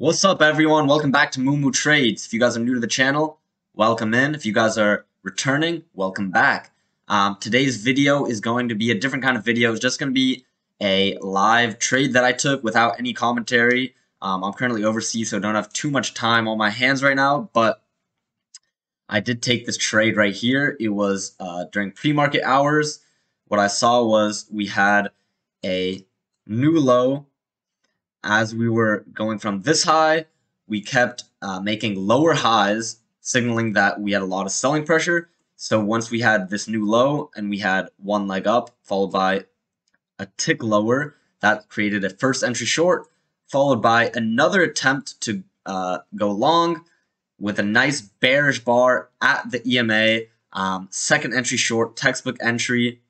What's up everyone? Welcome back to Mumu Trades. If you guys are new to the channel, welcome in. If you guys are returning, welcome back. Um, today's video is going to be a different kind of video. It's just going to be a live trade that I took without any commentary. Um, I'm currently overseas, so I don't have too much time on my hands right now, but I did take this trade right here. It was uh, during pre-market hours. What I saw was we had a new low as we were going from this high, we kept uh, making lower highs, signaling that we had a lot of selling pressure. So once we had this new low and we had one leg up, followed by a tick lower, that created a first entry short, followed by another attempt to uh, go long with a nice bearish bar at the EMA, um, second entry short, textbook entry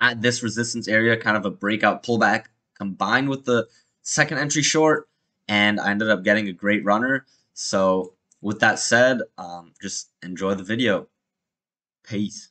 at this resistance area, kind of a breakout pullback combined with the second entry short, and I ended up getting a great runner. So with that said, um, just enjoy the video. Peace.